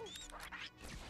あっ!